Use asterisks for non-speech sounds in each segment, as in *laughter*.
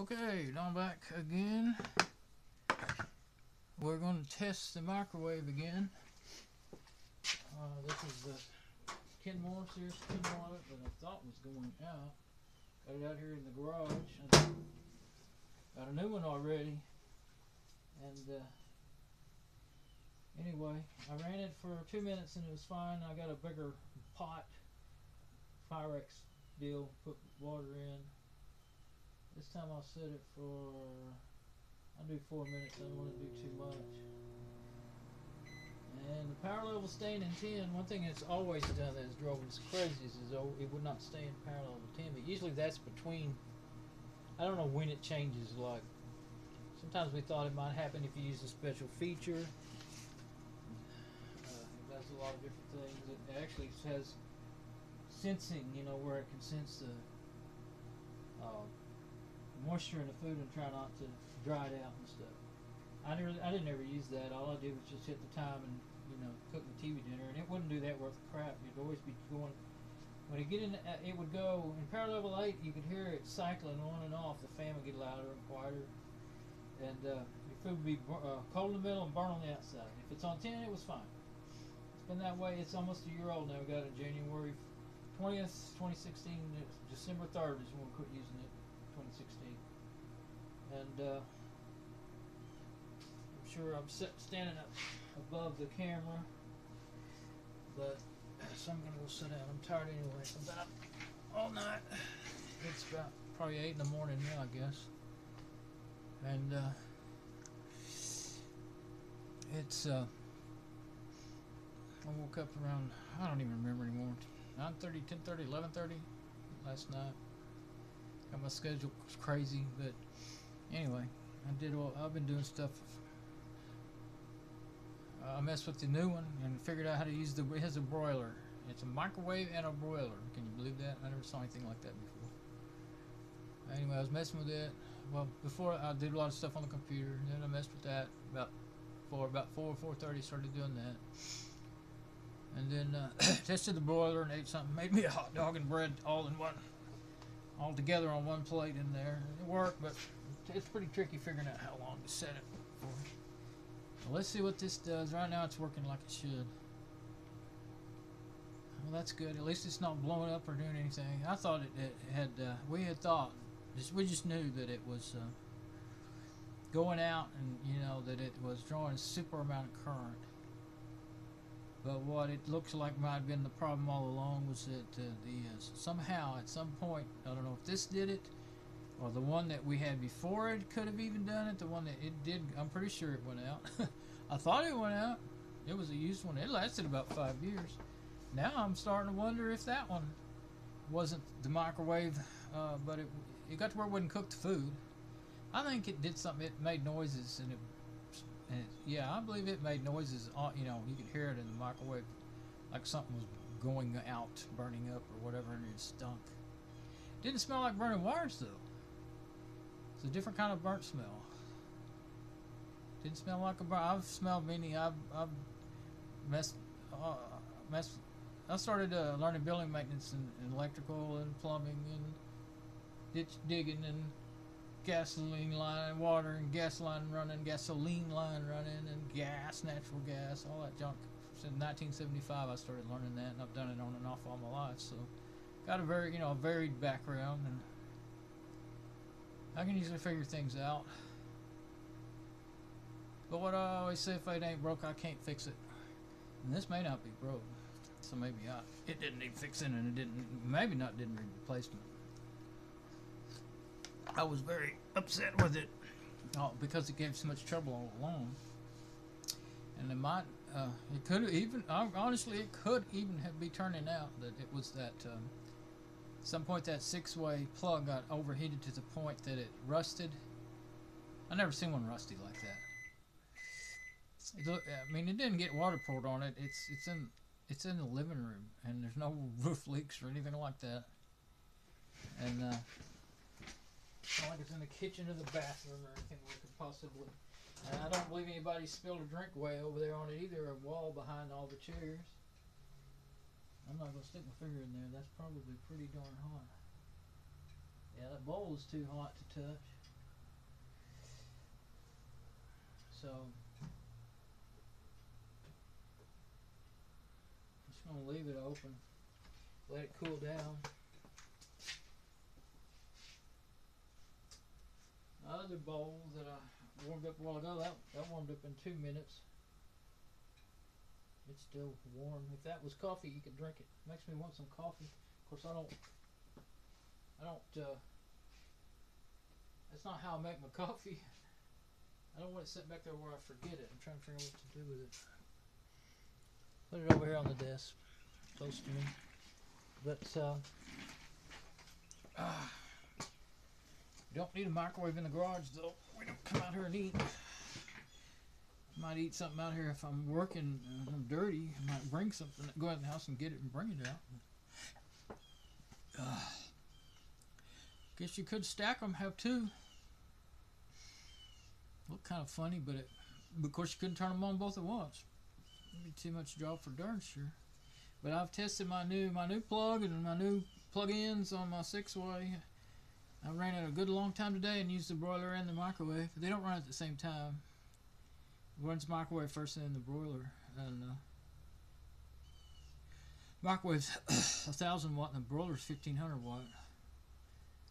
Okay, now I'm back again. We're going to test the microwave again. Uh, this is the Kenmore Sears Kenmore that I thought was going out. Got it out here in the garage. Got a new one already. And uh, anyway, I ran it for two minutes and it was fine. I got a bigger pot, Pyrex deal, put water in. This time I'll set it for, I'll do four minutes, I don't want to do too much. And the power level staying in 10, one thing it's always done that has drove us crazy is it would not stay in power level 10, but usually that's between, I don't know when it changes, like, sometimes we thought it might happen if you use a special feature. Uh, it does a lot of different things. It actually has sensing, you know, where it can sense the uh, moisture in the food and try not to dry it out and stuff. I never, I didn't ever use that. All I did was just hit the time and you know cook the TV dinner, and it wouldn't do that worth crap. It'd always be going. When it get in, uh, it would go in power level eight. You could hear it cycling on and off. The fan would get louder and quieter, and uh, your food would be uh, cold in the middle and burn on the outside. If it's on ten, it was fine. It's been that way. It's almost a year old now. We got it January twentieth, twenty sixteen. December third is when we quit using it. Twenty sixteen and uh, I'm sure I'm standing up above the camera, but so I'm gonna go sit down. I'm tired anyway. I've been up all night. It's about probably eight in the morning now, I guess, and uh, it's. Uh, I woke up around I don't even remember anymore. 9:30, 10:30, 11:30 last night. Got my schedule crazy, but anyway, I did all. I've been doing stuff. I messed with the new one and figured out how to use the. It has a broiler. It's a microwave and a broiler. Can you believe that? I never saw anything like that before. Anyway, I was messing with it. Well, before I did a lot of stuff on the computer. Then I messed with that about four, about four, or four thirty. Started doing that. And then uh, *clears throat* tested the broiler and ate something. Made me a hot dog and bread all in one, all together on one plate in there. It worked, but it's pretty tricky figuring out how long to set it for. Well, let's see what this does. Right now it's working like it should. Well, that's good. At least it's not blowing up or doing anything. I thought it, it had, uh, we had thought, just, we just knew that it was uh, going out and, you know, that it was drawing a super amount of current. But what it looks like might have been the problem all along was that uh, the uh, somehow at some point I don't know if this did it or the one that we had before it could have even done it. The one that it did, I'm pretty sure it went out. *laughs* I thought it went out. It was a used one. It lasted about five years. Now I'm starting to wonder if that one wasn't the microwave, uh, but it it got to where it wouldn't cook the food. I think it did something. It made noises and it, and yeah, I believe it made noises. On, you know, you could hear it in the microwave, like something was going out, burning up or whatever, and it stunk. Didn't smell like burning wires though. It's a different kind of burnt smell. Didn't smell like a burnt. I've smelled many. I've I've messed uh, messed. I started uh, learning building maintenance and, and electrical and plumbing and ditch digging and gasoline line, water and gas line running, gasoline line running, and gas, natural gas, all that junk. Since 1975, I started learning that, and I've done it on and off all my life. So, got a very, you know, varied background, and I can usually figure things out. But what I always say, if it ain't broke, I can't fix it. And this may not be broke, so maybe I it didn't need fixing, and it didn't maybe not didn't need replacement. I was very upset with it oh, because it gave so much trouble all along. And it might, uh, it could even, honestly, it could even have be turning out that it was that, um, some point that six-way plug got overheated to the point that it rusted. I never seen one rusty like that. It I mean, it didn't get water poured on it. It's it's in it's in the living room, and there's no *laughs* roof leaks or anything like that. And uh, like it's in the kitchen or the bathroom or anything we could possibly. And I don't believe anybody spilled a drink way over there on it either, a wall behind all the chairs. I'm not going to stick my finger in there. That's probably pretty darn hot. Yeah, that bowl is too hot to touch. So, I'm just going to leave it open. Let it cool down. Other bowl that I warmed up a while ago, that that warmed up in two minutes. It's still warm. If that was coffee, you could drink it. Makes me want some coffee. Of course, I don't. I don't. Uh, that's not how I make my *laughs* coffee. I don't want it sitting back there where I forget it. I'm trying to figure out what to do with it. Put it over here on the desk, close to me. But uh, *sighs* ah, don't need a microwave in the garage though. We don't come out here and eat. Might eat something out here if I'm working. I'm dirty. I might bring something. Go out in the house and get it and bring it out. Uh, guess you could stack them. Have two. Look kind of funny, but it. Of course, you couldn't turn them on both at once. It'd be too much job for darn sure. But I've tested my new my new plug and my new plug-ins on my six-way. I ran it a good long time today and used the broiler and the microwave. They don't run at the same time. Runs microwave first and then the broiler. And uh, microwave's *coughs* a thousand watt and the broiler's fifteen hundred watt.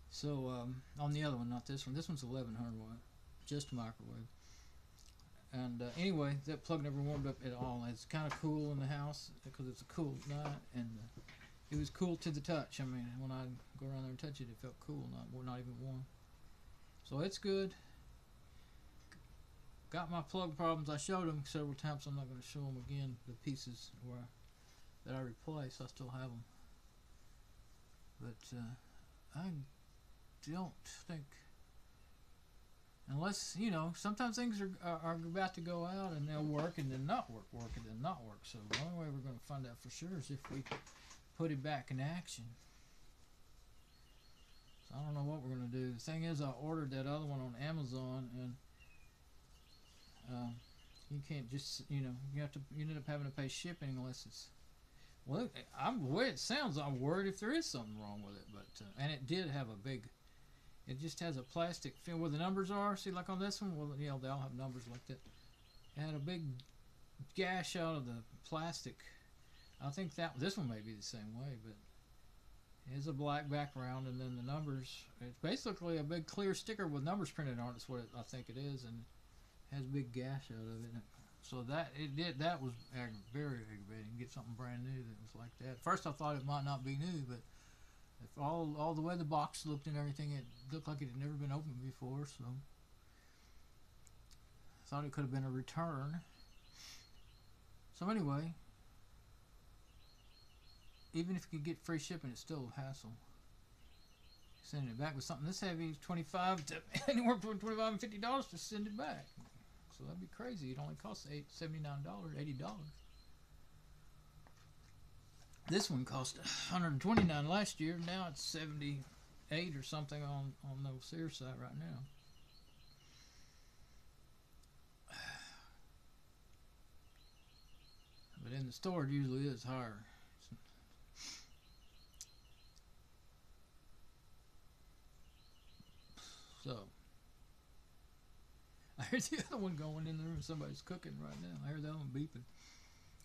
So um, on the other one, not this one. This one's eleven hundred watt, just microwave. And uh, anyway, that plug never warmed up at all. It's kind of cool in the house because it's a cool night, and uh, it was cool to the touch. I mean, when I go around there and touch it, it felt cool, not not even warm. So it's good got my plug problems. I showed them several times. I'm not going to show them again. The pieces where that I replaced, I still have them. But uh, I don't think, unless you know, sometimes things are, are, are about to go out and they'll work and then not work, work and then not work. So the only way we're going to find out for sure is if we put it back in action. So I don't know what we're going to do. The thing is, I ordered that other one on Amazon and um, you can't just you know you have to you end up having to pay shipping unless it's well I'm the way it sounds I'm worried if there is something wrong with it but uh, and it did have a big it just has a plastic film where the numbers are see like on this one well know they all have numbers like that it had a big gash out of the plastic I think that this one may be the same way but it's a black background and then the numbers it's basically a big clear sticker with numbers printed on it. That's what it, I think it is and has a big gash out of it. So that it did that was very aggravating. Get something brand new that was like that. First, I thought it might not be new, but if all all the way the box looked and everything, it looked like it had never been opened before. So I thought it could have been a return. So anyway, even if you get free shipping, it's still a hassle. Sending it back with something this heavy, twenty-five to *laughs* anywhere between twenty-five and fifty dollars to send it back. So that'd be crazy. It only costs eight seventy-nine dollars, eighty dollars. This one cost 129 last year. Now it's 78 or something on on the Sears site right now. *sighs* But in the store, it usually is higher. So I heard the *laughs* other one going in there and somebody's cooking right now. I heard that one beeping.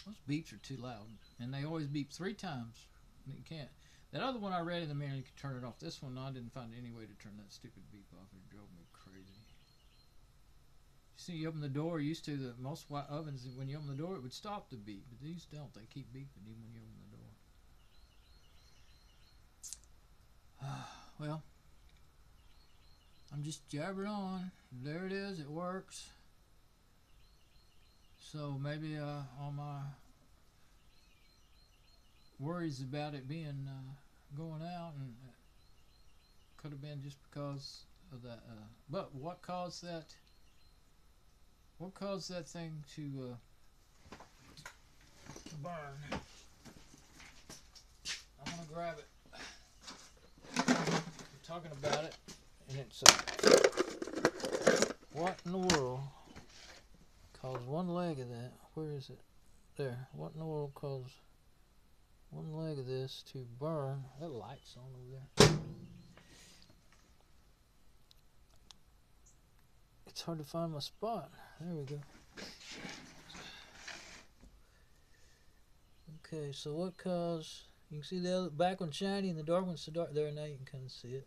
Those beeps are too loud, and they always beep three times. You can't. That other one I read in the manual, you could turn it off. This one, I didn't find any way to turn that stupid beep off. It drove me crazy. You see, you open the door. Used to the most white ovens, when you open the door, it would stop the beep, but these don't. They keep beeping even when you open the door. *sighs* well, I'm just jabbering on. There it is. It works. So maybe uh, all my worries about it being uh, going out and could have been just because of that. Uh, but what caused that? What caused that thing to, uh, to burn? I'm gonna grab it. I'm talking about it and it's uh, what in the world caused one leg of that? Where is it? There. What in the world caused one leg of this to burn? That light's on over there. It's hard to find my spot. there we go. Okay, so what caused? You can see the other, back one shiny and the dark one's so dark. There now you can kind of see it.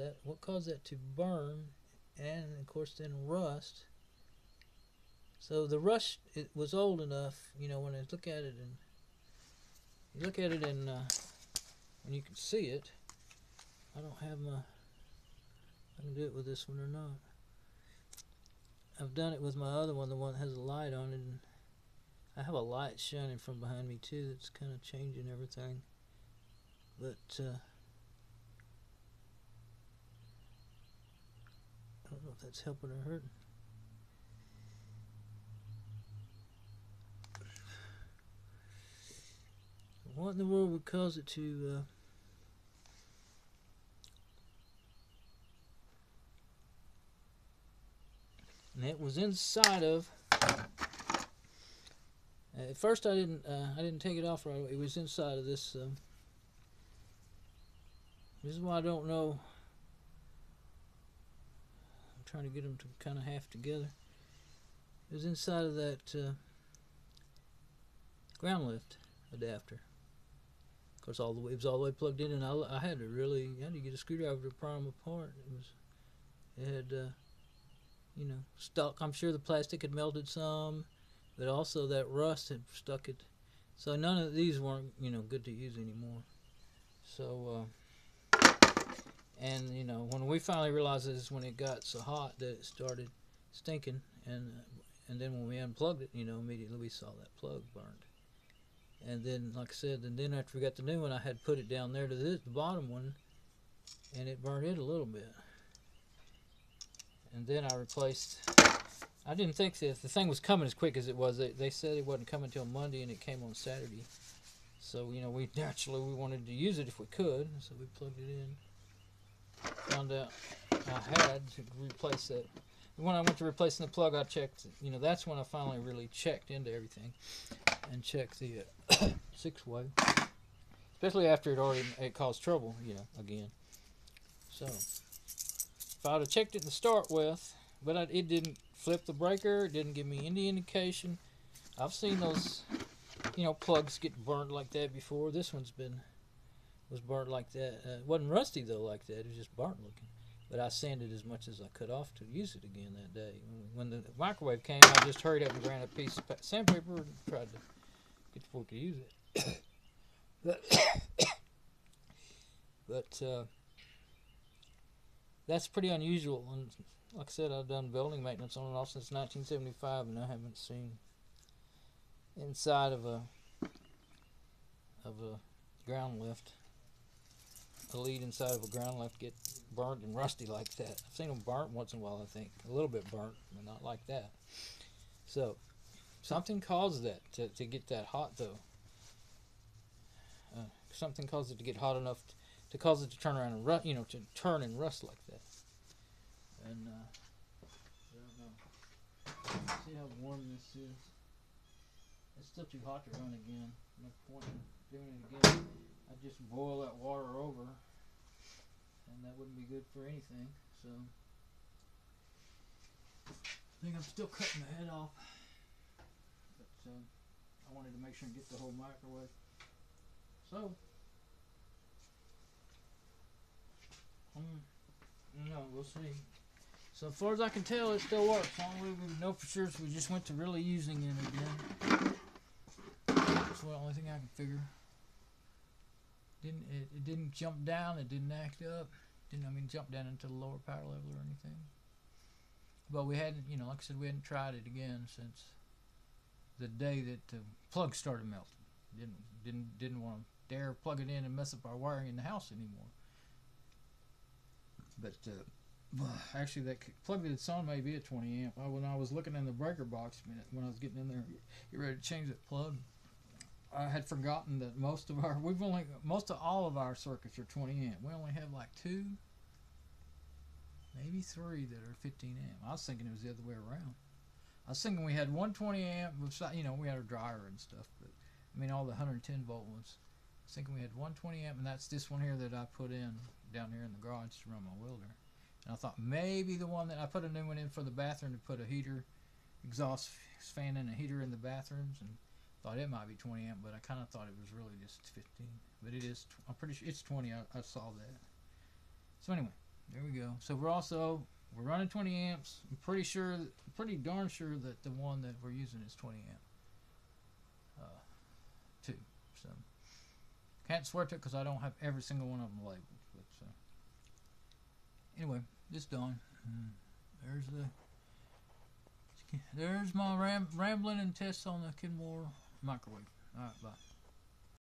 That what caused that to burn, and of course then rust. So the rust it was old enough, you know, when I look at it and you look at it and uh, when you can see it. I don't have my. I can do it with this one or not. I've done it with my other one, the one that has a light on it. And I have a light shining from behind me too. That's kind of changing everything. But uh, I don't know if that's helping or hurting. What in the world would cause it to? Uh, and it was inside of. At first, I didn't. Uh, I didn't take it off right away. It was inside of this. Um, this is why I don't know. Trying to get them to kind of half together. It was inside of that uh, ground lift adapter. Of course, all the way it was all the way plugged in, and I, I had to really I had to get a screwdriver to pry them apart. It was it had. Uh, you know, stuck. I'm sure the plastic had melted some, but also that rust had stuck it. So none of these weren't, you know, good to use anymore. So, uh, and you know, when we finally realized this, when it got so hot that it started stinking, and and then when we unplugged it, you know, immediately we saw that plug burned. And then, like I said, and then after we got the new one, I had put it down there to this, the bottom one, and it burned it a little bit and then I replaced. I didn't think that the thing was coming as quick as it was. They, they said it wasn't coming until Monday, and it came on Saturday. So you know, we *laughs* naturally we wanted to use it if we could, so we plugged it in. Found out I had to replace it. When I went to replacing the plug, I checked. You know, that's when I finally really checked into everything, and checked the uh, *coughs* six way. Especially after it already it caused trouble, you know, again. So. If I'd have checked it to start with, but I, it didn't flip the breaker, it didn't give me any indication. I've seen those, you know, plugs get burned like that before. This one's been was burnt like that. Uh, it wasn't rusty though like that. It was just burnt looking. But I sanded as much as I could off to use it again that day. When the microwave came, I just hurried up and grabbed a piece of sandpaper and tried to get the we to use it. but *coughs* but uh, that's pretty unusual. And like I said, I've done building maintenance on and off since 1975, and I haven't seen inside of a of a ground lift a lead inside of a ground lift get burnt and rusty like that. I've seen them burnt once in a while. I think a little bit burnt, but not like that. So something caused that to, to get that hot though. Uh, something caused it to get hot enough to cause it to turn around and rust, you know, to turn and rust like that. And uh. See how warm this is. It's still too hot to run again. No point in doing it again. I just boil that water over, and that wouldn't be good for anything. So I think I'm still cutting the head off, but uh, I wanted to make sure and get the whole microwave. So. Um, no, we'll see. So as far as I can tell, it still works. The only way we know for sure is we just went to really using it again. That's the only thing I can figure. Didn't it, it didn't jump down, it didn't act up. Didn't I mean jump down into the lower power level or anything. But we hadn't, you know, like I said, we hadn't tried it again since the day that the plug started melting. Didn't didn't didn't want to dare plug it in and mess up our wiring in the house anymore. But uh, *sighs* actually, that plug that it's on may be a 20 amp. I, when I was looking in the breaker box when I was getting in there, get ready to change that plug. I had forgotten that most of our we've only most of all of our circuits are 20 amp. We only have like two, maybe three that are 15 amp. I was thinking it was the other way around. I was thinking we had 120 amp, you know, we had a dryer and stuff, but I mean all the 110 volt ones. I was thinking we had 120 amp, and that's this one here that I put in down here in the garage to run my welder. And I thought maybe the one that I put a new one in for the bathroom to put a heater, exhaust fan and a heater in the bathrooms, and thought it might be 20 amp, but I kind of thought it was really just 15. But it is. I'm pretty sure it's 20. I, I saw that. So anyway, there we go. So we're also we're running 20 amps. I'm pretty sure, pretty darn sure that the one that we're using is 20 amp. Uh, too. So can't swear to it because I don't have every single one of them labeled. But so anyway, it's done. Mm, There's the. There's my ram, rambling and tests on the Kenmore microwave. All right, bye.